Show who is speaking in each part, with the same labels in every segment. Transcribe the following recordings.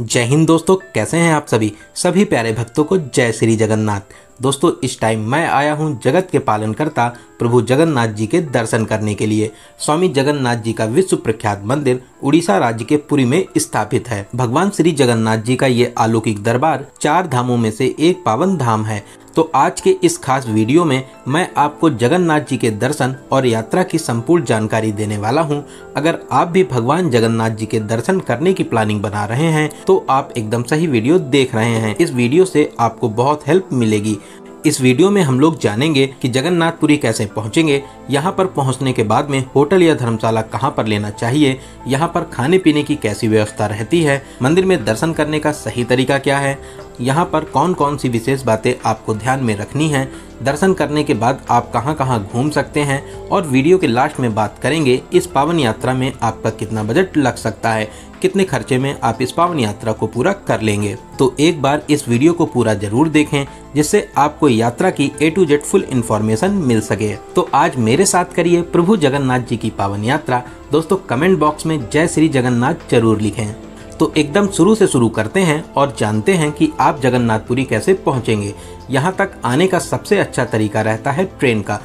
Speaker 1: जय हिंद दोस्तों कैसे हैं आप सभी? सभी प्यारे भक्तों को जय श्री जगन्नाथ। दोस्तों, इस टाइम मैं आया हूँ जगत के पालनकर्ता प्रभु जगन्नाथ जी के दर्शन करने के लिए। स्वामी जगन्नाथ जी का विश्व प्रख्यात मंदिर उड़ीसा राज्य के पुरी में स्थापित है। भगवान श्री जगन्नाथ जी का ये अलौकिक दरबार चार धामों में से एक पावन धाम है। तो आज के इस खास वीडियो में मैं आपको जगन्नाथ जी के दर्शन और यात्रा की संपूर्ण जानकारी देने वाला हूँ। अगर आप भी भगवान जगन्नाथ जी के दर्शन करने की प्लानिंग बना रहे हैं तो आप एकदम सही वीडियो देख रहे हैं। इस वीडियो से आपको बहुत हेल्प मिलेगी। इस वीडियो में हम लोग जानेंगे कि जगन्नाथपुरी कैसे पहुँचेंगे, यहाँ पर पहुँचने के बाद में होटल या धर्मशाला कहाँ पर लेना चाहिए, यहाँ पर खाने पीने की कैसी व्यवस्था रहती है, मंदिर में दर्शन करने का सही तरीका क्या है यहाँ पर कौन कौन सी विशेष बातें आपको ध्यान में रखनी है, दर्शन करने के बाद आप कहाँ कहाँ घूम सकते हैं और वीडियो के लास्ट में बात करेंगे, इस पावन यात्रा में आपका कितना बजट लग सकता है, कितने खर्चे में आप इस पावन यात्रा को पूरा कर लेंगे। तो एक बार इस वीडियो को पूरा ज़रूर देखें, जिससे आपको यात्रा की A to Z full information मिल सके। तो आज मेरे साथ करिए प्रभु जगन्नाथ जी की पावन यात्रा। दोस्तों कमेंट बॉक्स में जय श्री जगन्नाथ ज़रूर लिखें। तो एकदम शुरू से शुरू करते हैं और जानते हैं कि आप जगन्नाथपुरी कैसे पहुँचेंगे। यहाँ तक आने का सबसे अच्छा तरीका रहता है ट्रेन का।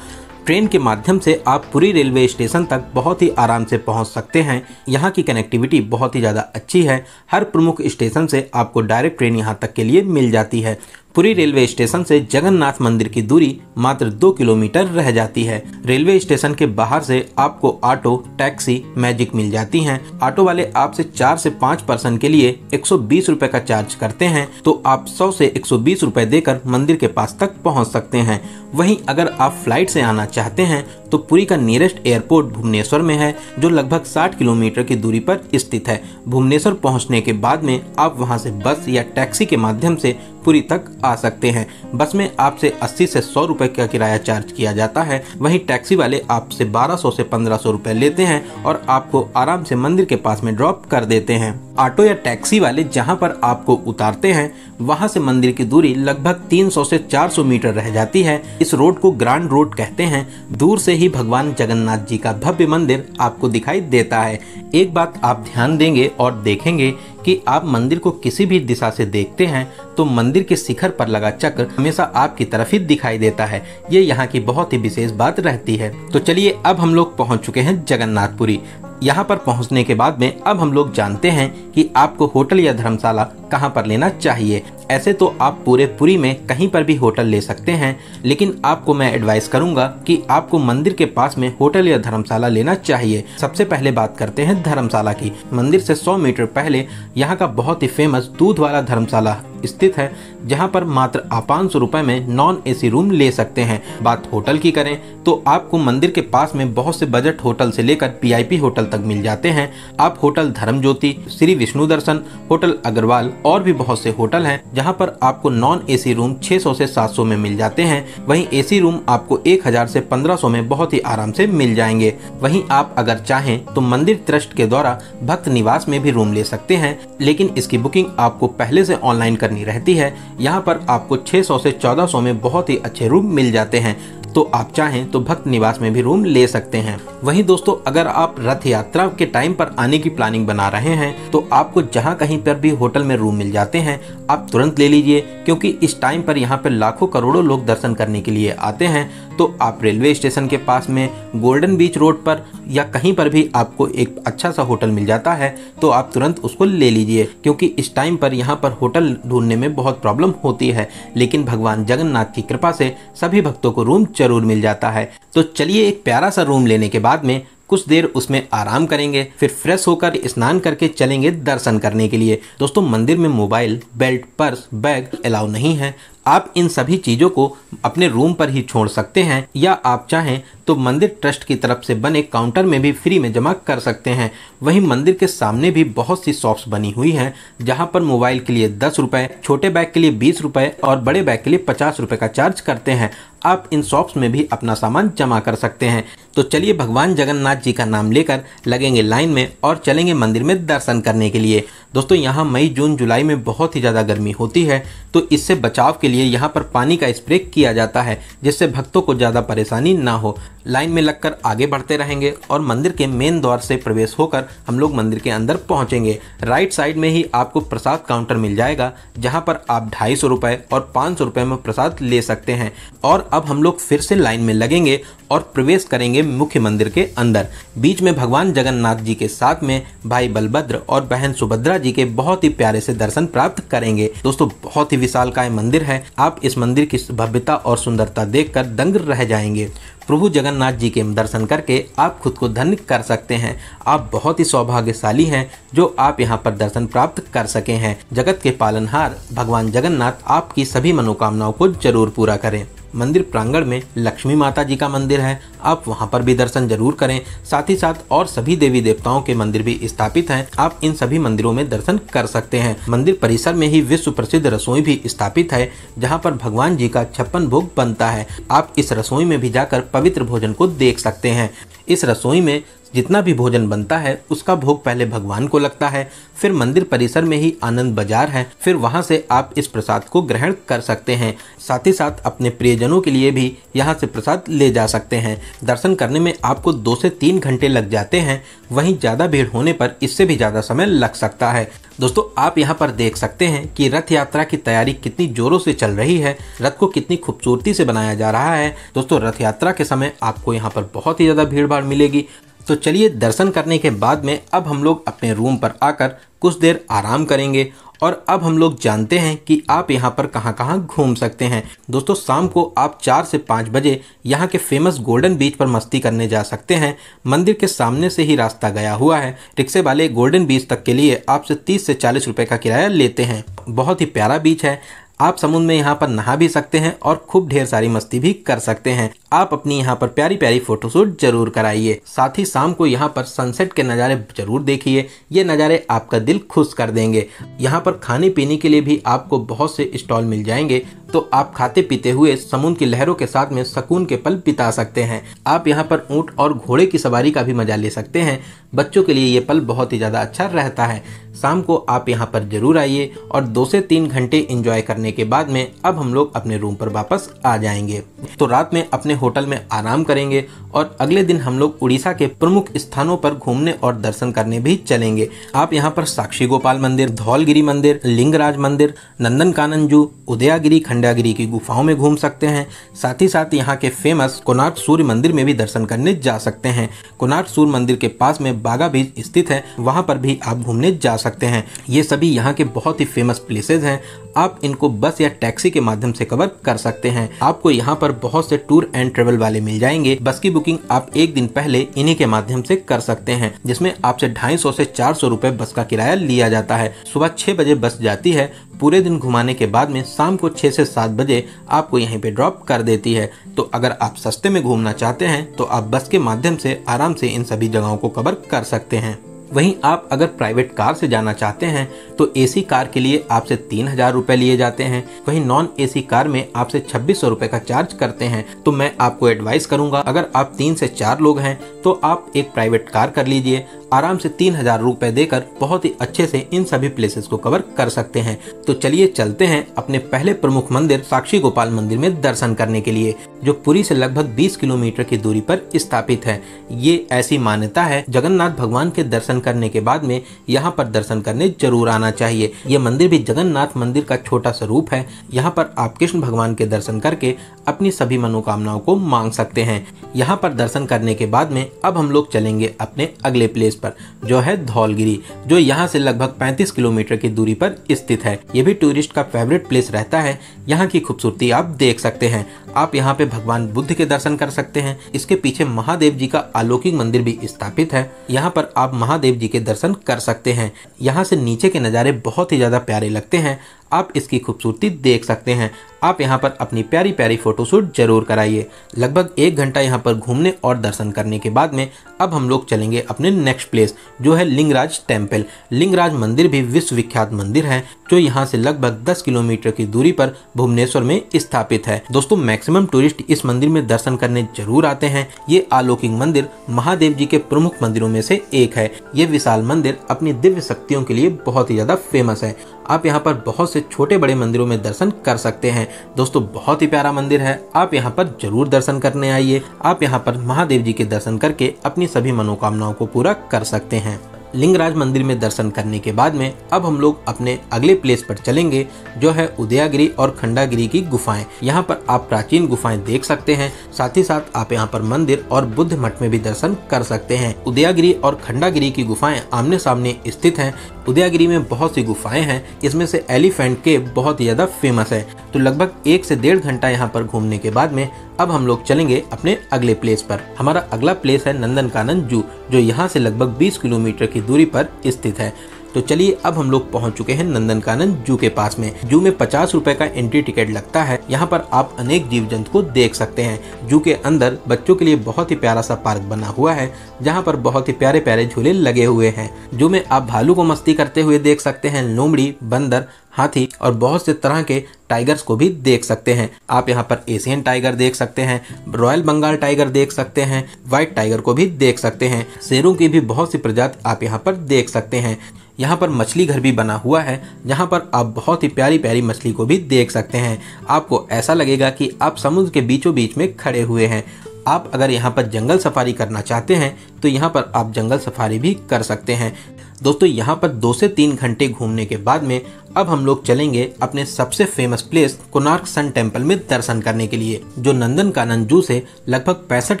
Speaker 1: ट्रेन के माध्यम से आप पूरी रेलवे स्टेशन तक बहुत ही आराम से पहुँच सकते हैं। यहाँ की कनेक्टिविटी बहुत ही ज़्यादा अच्छी है। हर प्रमुख स्टेशन से आपको डायरेक्ट ट्रेन यहाँ तक के लिए मिल जाती है। पुरी रेलवे स्टेशन से जगन्नाथ मंदिर की दूरी मात्र दो किलोमीटर रह जाती है। रेलवे स्टेशन के बाहर से आपको ऑटो, टैक्सी, मैजिक मिल जाती हैं। ऑटो वाले आपसे चार से पाँच पर्सन के लिए एक सौ का चार्ज करते हैं तो आप सौ से एक सौ देकर मंदिर के पास तक पहुँच सकते हैं। वहीं अगर आप फ़्लाइट से आना चाहते हैं तो पुरी का नियरेस्ट एयरपोर्ट भुवनेश्वर में है, जो लगभग 60 किलोमीटर की दूरी पर स्थित है। भुवनेश्वर पहुँचने के बाद में आप वहाँ से बस या टैक्सी के माध्यम से पुरी तक आ सकते हैं। बस में आपसे 80 से 100 रुपए का किराया चार्ज किया जाता है। वहीं टैक्सी वाले आपसे 1200 से 1500 रुपए लेते हैं और आपको आराम से मंदिर के पास में ड्रॉप कर देते हैं। ऑटो या टैक्सी वाले जहाँ पर आपको उतारते हैं, वहाँ से मंदिर की दूरी लगभग 300 से 400 मीटर रह जाती है। इस रोड को ग्रांड रोड कहते हैं। दूर से ही भगवान जगन्नाथ जी का भव्य मंदिर आपको दिखाई देता है। एक बात आप ध्यान देंगे और देखेंगे कि आप मंदिर को किसी भी दिशा से देखते हैं तो मंदिर के शिखर पर लगा चक्र हमेशा आपकी तरफ़ ही दिखाई देता है। ये यहाँ की बहुत ही विशेष बात रहती है। तो चलिए अब हम लोग पहुँच चुके हैं जगन्नाथपुरी। यहाँ पर पहुँचने के बाद में अब हम लोग जानते हैं कि आपको होटल या धर्मशाला कहाँ पर लेना चाहिए। ऐसे तो आप पूरे पुरी में कहीं पर भी होटल ले सकते हैं, लेकिन आपको मैं एडवाइस करूँगा कि आपको मंदिर के पास में होटल या धर्मशाला लेना चाहिए। सबसे पहले बात करते हैं धर्मशाला की। मंदिर से 100 मीटर पहले यहाँ का बहुत ही फ़ेमस दूध वाला धर्मशाला स्थित है, जहाँ पर मात्र आप पाँच सौ रुपए में नॉन एसी रूम ले सकते हैं। बात होटल की करें तो आपको मंदिर के पास में बहुत से बजट होटल से लेकर पीआईपी होटल तक मिल जाते हैं। आप होटल धर्म ज्योति श्री विष्णु दर्शन, होटल अग्रवाल और भी बहुत से होटल हैं, जहाँ पर आपको नॉन एसी रूम 600 से 700 में मिल जाते हैं। वहीं एसी रूम आपको 1000 से 1500 में बहुत ही आराम से मिल जाएँगे। वहीं आप अगर चाहें तो मंदिर ट्रस्ट के द्वारा भक्त निवास में भी रूम ले सकते हैं, लेकिन इसकी बुकिंग आपको पहले से ऑनलाइन करनी रहती है। यहाँ पर आपको 600 से 1400 में बहुत ही अच्छे रूम मिल जाते हैं। तो आप चाहें तो भक्त निवास में भी रूम ले सकते हैं। वहीं दोस्तों, अगर आप रथ यात्रा के टाइम पर आने की प्लानिंग बना रहे हैं तो आपको जहाँ कहीं पर भी होटल में रूम मिल जाते हैं, आप तुरंत ले लीजिए, क्योंकि इस टाइम पर यहाँ पर लाखों करोड़ों लोग दर्शन करने के लिए आते हैं। तो आप रेलवे स्टेशन के पास में गोल्डन बीच रोड पर या कहीं पर भी आपको एक अच्छा सा होटल मिल जाता है तो आप तुरंत उसको ले लीजिए, क्योंकि इस टाइम पर यहाँ पर होटल ढूँढने में बहुत प्रॉब्लम होती है। लेकिन भगवान जगन्नाथ की कृपा से सभी भक्तों को रूम ज़रूर मिल जाता है। तो चलिए एक प्यारा सा रूम लेने के बाद में कुछ देर उसमें आराम करेंगे, फिर फ्रेश होकर स्नान करके चलेंगे दर्शन करने के लिए। दोस्तों, मंदिर में mobile belt purse bag allow नहीं है। आप इन सभी चीज़ों को अपने रूम पर ही छोड़ सकते हैं, या आप चाहें तो मंदिर ट्रस्ट की तरफ़ से बने काउंटर में भी फ्री में जमा कर सकते हैं। वहीं मंदिर के सामने भी बहुत सी शॉप्स बनी हुई हैं, जहाँ पर मोबाइल के लिए दस रुपए, छोटे बैग के लिए बीस रुपए और बड़े बैग के लिए पचास रुपए का चार्ज करते हैं। आप इन शॉप्स में भी अपना सामान जमा कर सकते हैं। तो चलिए भगवान जगन्नाथ जी का नाम लेकर लगेंगे लाइन में और चलेंगे मंदिर में दर्शन करने के लिए। दोस्तों, यहाँ मई, जून, जुलाई में बहुत ही ज़्यादा गर्मी होती है तो इससे बचाव के लिए यहाँ पर पानी का स्प्रे किया जाता है, जिससे भक्तों को ज़्यादा परेशानी ना हो। लाइन में लगकर आगे बढ़ते रहेंगे और मंदिर के मेन द्वार से प्रवेश होकर हम लोग मंदिर के अंदर पहुँचेंगे। राइट साइड में ही आपको प्रसाद काउंटर मिल जाएगा, जहाँ पर आप ढाई सौ रुपए और पाँच सौ रुपए में प्रसाद ले सकते हैं। और अब हम लोग फिर से लाइन में लगेंगे और प्रवेश करेंगे मुख्य मंदिर के अंदर। बीच में भगवान जगन्नाथ जी के साथ में भाई बलभद्र और बहन सुभद्रा जी के बहुत ही प्यारे से दर्शन प्राप्त करेंगे। दोस्तों, बहुत ही विशाल मंदिर है। आप इस मंदिर की भव्यता और सुंदरता देखकर दंग रह जाएँगे। प्रभु जगन्नाथ जी के दर्शन करके आप खुद को धन्य कर सकते हैं। आप बहुत ही सौभाग्यशाली हैं जो आप यहाँ पर दर्शन प्राप्त कर सके हैं। जगत के पालनहार भगवान जगन्नाथ आपकी सभी मनोकामनाओं को ज़रूर पूरा करें। मंदिर प्रांगण में लक्ष्मी माता जी का मंदिर है। आप वहाँ पर भी दर्शन ज़रूर करें। साथ ही साथ और सभी देवी देवताओं के मंदिर भी स्थापित हैं। आप इन सभी मंदिरों में दर्शन कर सकते हैं। मंदिर परिसर में ही विश्व प्रसिद्ध रसोई भी स्थापित है, जहाँ पर भगवान जी का छप्पन भोग बनता है। आप इस रसोई में भी जाकर पवित्र भोजन को देख सकते हैं। इस रसोई में जितना भी भोजन बनता है, उसका भोग पहले भगवान को लगता है, फिर मंदिर परिसर में ही आनंद बाज़ार है, फिर वहाँ से आप इस प्रसाद को ग्रहण कर सकते हैं। साथ ही साथ अपने प्रियजनों के लिए भी यहाँ से प्रसाद ले जा सकते हैं। दर्शन करने में आपको दो से तीन घंटे लग जाते हैं, वहीं ज़्यादा भीड़ होने पर इससे भी ज़्यादा समय लग सकता है। दोस्तों, आप यहाँ पर देख सकते हैं कि रथ यात्रा की तैयारी कितनी जोरों से चल रही है, रथ को कितनी खूबसूरती से बनाया जा रहा है। दोस्तों, रथ यात्रा के समय आपको यहाँ पर बहुत ही ज़्यादा भीड़ भाड़ मिलेगी तो चलिए दर्शन करने के बाद में अब हम लोग अपने रूम पर आकर कुछ देर आराम करेंगे और अब हम लोग जानते हैं कि आप यहाँ पर कहाँ कहाँ घूम सकते हैं। दोस्तों, शाम को आप चार से पाँच बजे यहाँ के फ़ेमस गोल्डन बीच पर मस्ती करने जा सकते हैं। मंदिर के सामने से ही रास्ता गया हुआ है। रिक्शे वाले गोल्डन बीच तक के लिए आपसे तीस से चालीस रुपए का किराया लेते हैं। बहुत ही प्यारा बीच है। आप समुद्र में यहाँ पर नहा भी सकते हैं और खूब ढेर सारी मस्ती भी कर सकते हैं। आप अपनी यहाँ पर प्यारी प्यारी फोटोशूट ज़रूर कराइए। साथ ही शाम को यहाँ पर सनसेट के नज़ारे ज़रूर देखिए। ये नज़ारे आपका दिल खुश कर देंगे। यहाँ पर खाने पीने के लिए भी आपको बहुत से स्टॉल मिल जाएँगे। तो आप खाते पीते हुए समुद्र की लहरों के साथ में सुकून के पल बिता सकते हैं। आप यहाँ पर ऊँट और घोड़े की सवारी का भी मज़ा ले सकते हैं। बच्चों के लिए ये पल बहुत ही ज़्यादा अच्छा रहता है। शाम को आप यहाँ पर ज़रूर आइए और दो से तीन घंटे इंजॉय करने के बाद में अब हम लोग अपने रूम पर वापस आ जाएँगे। तो रात में अपने होटल में आराम करेंगे और अगले दिन हम लोग उड़ीसा के प्रमुख स्थानों पर घूमने और दर्शन करने भी चलेंगे। आप यहाँ पर साक्षी गोपाल मंदिर, धौलगिरी मंदिर, लिंगराज मंदिर, नंदन कानन जू उदयागिरी, खंडागिरी की गुफाओं में घूम सकते हैं। साथ ही साथ यहाँ के फ़ेमस कोनाट सूर्य मंदिर में भी दर्शन करने जा सकते हैं। कोनाट सूर्य मंदिर के पास में बागा बीच स्थित है। वहाँ पर भी आप घूमने जा सकते हैं। ये सभी यहाँ के बहुत ही फ़ेमस प्लेसेज हैं। आप इनको बस या टैक्सी के माध्यम से कवर कर सकते हैं। आपको यहाँ पर बहुत से टूर एंड ट्रेवल वाले मिल जाएँगे। बस की बुकिंग आप एक दिन पहले इन्हीं के माध्यम से कर सकते हैं, जिसमें आपसे ढाई सौ से चार सौ रूपए बस का किराया लिया जाता है। सुबह छह बजे बस जाती है। पूरे दिन घुमाने के बाद में शाम को छह से सात बजे आपको यहीं पे ड्रॉप कर देती है। तो अगर आप सस्ते में घूमना चाहते हैं तो आप बस के माध्यम से आराम से इन सभी जगहों को कवर कर सकते हैं। वहीं आप अगर प्राइवेट कार से जाना चाहते हैं तो एसी कार के लिए आपसे तीन हज़ार रूपए लिए जाते हैं। वहीं नॉन एसी कार में आपसे छब्बीस सौ रूपए का चार्ज करते हैं तो मैं आपको एडवाइस करूँगा, अगर आप तीन से चार लोग हैं तो आप एक प्राइवेट कार कर लीजिए। आराम से तीन हज़ार रूपए देकर बहुत ही अच्छे से इन सभी प्लेसेस को कवर कर सकते हैं। तो चलिए चलते हैं अपने पहले प्रमुख मंदिर, साक्षी गोपाल मंदिर में दर्शन करने के लिए, जो पुरी से लगभग 20 किलोमीटर की दूरी पर स्थापित है। ये ऐसी मान्यता है, जगन्नाथ भगवान के दर्शन करने के बाद में यहाँ पर दर्शन करने ज़रूर आना चाहिए। ये मंदिर भी जगन्नाथ मंदिर का छोटा स्वरूप है। यहाँ पर आप कृष्ण भगवान के दर्शन करके अपनी सभी मनोकामनाओं को मांग सकते हैं। यहाँ पर दर्शन करने के बाद में अब हम लोग चलेंगे अपने अगले प्लेस पर, जो है धौलगिरी, जो यहाँ से लगभग 35 किलोमीटर की दूरी पर स्थित है। ये भी टूरिस्ट का फेवरेट प्लेस रहता है। यहाँ की खूबसूरती आप देख सकते हैं। आप यहाँ पे भगवान बुद्ध के दर्शन कर सकते हैं। इसके पीछे महादेव जी का अलौकिक मंदिर भी स्थापित है। यहाँ पर आप महादेव जी के दर्शन कर सकते हैं। यहाँ से नीचे के नज़ारे बहुत ही ज़्यादा प्यारे लगते हैं। आप इसकी खूबसूरती देख सकते हैं। आप यहाँ पर अपनी प्यारी प्यारी फोटोशूट ज़रूर कराइए। लगभग एक घंटा यहाँ पर घूमने और दर्शन करने के बाद में अब हम लोग चलेंगे अपने नेक्स्ट प्लेस जो है लिंगराज टेंपल लिंगराज मंदिर भी विश्व विख्यात मंदिर है, जो यहाँ से लगभग 10 किलोमीटर की दूरी पर भुवनेश्वर में स्थापित है। दोस्तों मैक्सिमम टूरिस्ट इस मंदिर में दर्शन करने ज़रूर आते हैं। ये अलौकिक मंदिर महादेव जी के प्रमुख मंदिरों में से एक है। ये विशाल मंदिर अपनी दिव्य शक्तियों के लिए बहुत ही ज़्यादा फ़ेमस है। आप यहाँ पर बहुत से छोटे बड़े मंदिरों में दर्शन कर सकते हैं। दोस्तों, बहुत ही प्यारा मंदिर है। आप यहाँ पर ज़रूर दर्शन करने आइए। आप यहाँ पर महादेव जी के दर्शन करके अपनी सभी मनोकामनाओं को पूरा कर सकते हैं। लिंगराज मंदिर में दर्शन करने के बाद में अब हम लोग अपने अगले प्लेस पर चलेंगे, जो है उदयागिरी और खंडागिरी की गुफाएँ। यहाँ पर आप प्राचीन गुफाएँ देख सकते हैं। साथ ही साथ आप यहाँ पर मंदिर और बुद्ध मठ में भी दर्शन कर सकते हैं। उदयागिरी और खंडागिरी की गुफाएँ आमने सामने स्थित हैं। उदयागिरी में बहुत सी गुफाएँ हैं, इसमें से एलिफेंट केव बहुत ही ज़्यादा फ़ेमस है। तो लगभग एक से डेढ़ घंटा यहाँ पर घूमने के बाद में अब हम लोग चलेंगे अपने अगले प्लेस पर। हमारा अगला प्लेस है नंदन कानन जू, जो यहाँ से लगभग 20 किलोमीटर की दूरी पर स्थित है। तो चलिए अब हम लोग पहुँच चुके हैं नंदनकानन जू के पास में। जू में पचास रूपए का एंट्री टिकट लगता है। यहाँ पर आप अनेक जीव जंतु को देख सकते हैं। जू के अंदर बच्चों के लिए बहुत ही प्यारा सा पार्क बना हुआ है, जहाँ पर बहुत ही प्यारे प्यारे झूले लगे हुए हैं। जू में आप भालू को मस्ती करते हुए देख सकते हैं, लोमड़ी, बंदर, हाथी और बहुत से तरह के टाइगर्स को भी देख सकते हैं। आप यहाँ पर एशियन टाइगर देख सकते हैं, रॉयल बंगाल टाइगर देख सकते हैं, व्हाइट टाइगर को भी देख सकते हैं। शेरों की भी बहुत सी प्रजाति आप यहाँ पर देख सकते हैं। यहाँ पर मछली घर भी बना हुआ है, जहाँ पर आप बहुत ही प्यारी प्यारी मछली को भी देख सकते हैं। आपको ऐसा लगेगा कि आप समुद्र के बीचों बीच में खड़े हुए हैं। आप अगर यहाँ पर जंगल सफारी करना चाहते हैं तो यहाँ पर आप जंगल सफारी भी कर सकते हैं। दोस्तों, यहाँ पर दो से तीन घंटे घूमने के बाद में अब हम लोग चलेंगे अपने सबसे famous place Konark sun temple में दर्शन करने के लिए, जो नंदन कानन जू से लगभग पैंसठ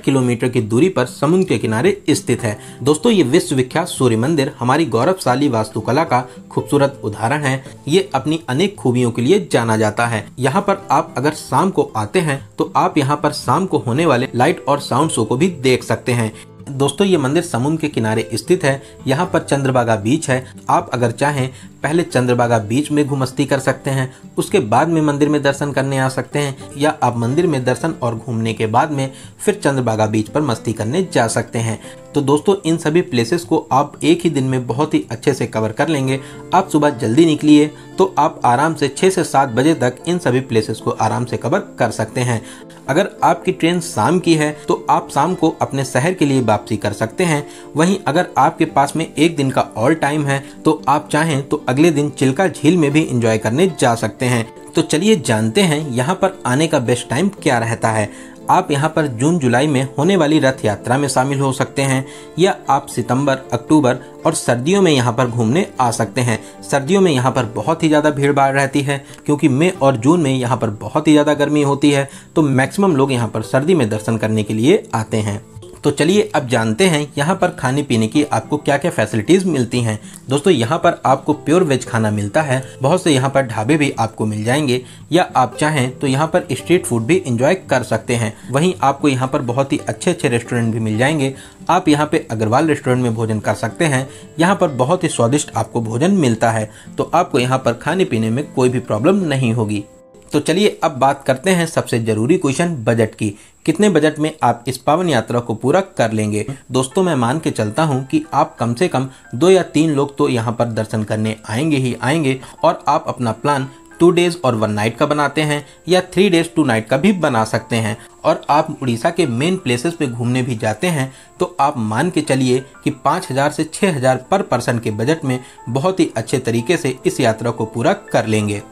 Speaker 1: किलोमीटर की दूरी पर समुद्र के किनारे स्थित है। दोस्तों, ये विश्व विख्यात सूर्य मंदिर हमारी गौरवशाली वास्तुकला का खूबसूरत उदाहरण है। ये अपनी अनेक खूबियों के लिए जाना जाता है। यहाँ पर आप अगर शाम को आते हैं तो आप यहाँ पर शाम को होने वाले लाइट और साउंड शो को भी देख सकते हैं। दोस्तों, ये मंदिर समुद्र के किनारे स्थित है। यहाँ पर चंद्रबागा बीच है। आप अगर चाहें, पहले चंद्रबागा बीच में घुमस्ती कर सकते हैं। उसके बाद में मंदिर में दर्शन करने आ सकते हैं, या आप मंदिर में दर्शन और घूमने के बाद में फिर चंद्रबागा बीच पर मस्ती करने जा सकते हैं। तो दोस्तों, इन सभी प्लेसेस को आप एक ही दिन में बहुत ही अच्छे से कवर कर लेंगे। आप सुबह जल्दी निकलिए तो आप आराम से छः से सात बजे तक इन सभी प्लेसेस को आराम से कवर कर सकते हैं। अगर आपकी ट्रेन शाम की है तो आप शाम को अपने शहर के लिए वापसी कर सकते हैं। वहीं अगर आपके पास में एक दिन का ऑल टाइम है तो आप चाहें तो अगले दिन चिल्का झील में भी इंजॉय करने जा सकते हैं। तो चलिए जानते हैं यहाँ पर आने का बेस्ट टाइम क्या रहता है। आप यहाँ पर जून, जुलाई में होने वाली रथ यात्रा में शामिल हो सकते हैं, या आप सितंबर, अक्टूबर और सर्दियों में यहाँ पर घूमने आ सकते हैं। सर्दियों में यहाँ पर बहुत ही ज़्यादा भीड़ भाड़ रहती है, क्योंकि मई और जून में यहाँ पर बहुत ही ज़्यादा गर्मी होती है तो मैक्सिमम लोग यहाँ पर सर्दी में दर्शन करने के लिए आते हैं। तो चलिए अब जानते हैं यहाँ पर खाने पीने की आपको क्या क्या फैसिलिटीज़ मिलती हैं। दोस्तों, यहाँ पर आपको प्योर वेज खाना मिलता है। बहुत से यहाँ पर ढाबे भी आपको मिल जाएँगे। या आप चाहें तो यहाँ पर स्ट्रीट फ़ूड भी इंजॉय कर सकते हैं। वहीं आपको यहाँ पर बहुत ही अच्छे अच्छे रेस्टोरेंट भी मिल जाएँगे। आप यहाँ पे अग्रवाल रेस्टोरेंट में भोजन कर सकते हैं। यहाँ पर बहुत ही स्वादिष्ट आपको भोजन मिलता है। तो आपको यहाँ पर खाने पीने में कोई भी प्रॉब्लम नहीं होगी। तो चलिए अब बात करते हैं सबसे ज़रूरी क्वेश्चन बजट की। कितने बजट में आप इस पावन यात्रा को पूरा कर लेंगे? दोस्तों, मैं मान के चलता हूँ कि आप कम से कम दो या तीन लोग तो यहाँ पर दर्शन करने आएँगे ही आएँगे और आप अपना प्लान टू डेज़ और वन नाइट का बनाते हैं या थ्री डेज़ टू नाइट का भी बना सकते हैं। और आप उड़ीसा के मेन प्लेसेस पे घूमने भी जाते हैं तो आप मान के चलिए कि पाँच हज़ार से छः हज़ार पर पर्सन के बजट में बहुत ही अच्छे तरीके से इस यात्रा को पूरा कर लेंगे।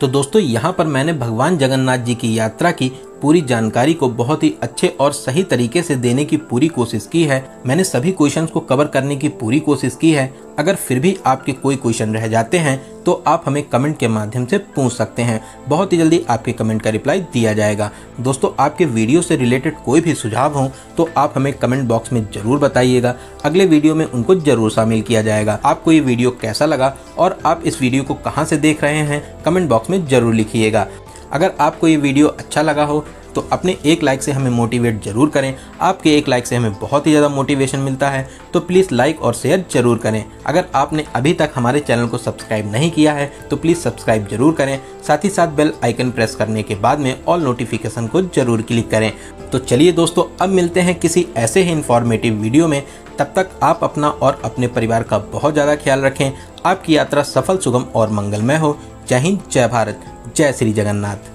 Speaker 1: तो दोस्तों, यहाँ पर मैंने भगवान जगन्नाथ जी की यात्रा की पूरी जानकारी को बहुत ही अच्छे और सही तरीके से देने की पूरी कोशिश की है। मैंने सभी क्वेश्चंस को कवर करने की पूरी कोशिश की है। अगर फिर भी आपके कोई क्वेश्चन रह जाते हैं तो आप हमें कमेंट के माध्यम से पूछ सकते हैं। बहुत ही जल्दी आपके कमेंट का रिप्लाई दिया जाएगा। दोस्तों, आपके वीडियो से रिलेटेड कोई भी सुझाव हो तो आप हमें कमेंट बॉक्स में ज़रूर बताइएगा। अगले वीडियो में उनको ज़रूर शामिल किया जाएगा। आपको ये वीडियो कैसा लगा और आप इस वीडियो को कहाँ से देख रहे हैं कमेंट बॉक्स में ज़रूर लिखिएगा। अगर आपको ये वीडियो अच्छा लगा हो तो अपने एक लाइक से हमें मोटिवेट ज़रूर करें। आपके एक लाइक से हमें बहुत ही ज़्यादा मोटिवेशन मिलता है तो प्लीज़ लाइक और शेयर ज़रूर करें। अगर आपने अभी तक हमारे चैनल को सब्सक्राइब नहीं किया है तो प्लीज़ सब्सक्राइब ज़रूर करें। साथ ही साथ बेल आइकन प्रेस करने के बाद में ऑल नोटिफिकेशन को ज़रूर क्लिक करें। तो चलिए दोस्तों, अब मिलते हैं किसी ऐसे ही इन्फॉर्मेटिव वीडियो में। तब तक आप अपना और अपने परिवार का बहुत ज़्यादा ख्याल रखें। आपकी यात्रा सफल, सुगम और मंगलमय हो। जय हिंद जय भारत जय श्री जगन्नाथ।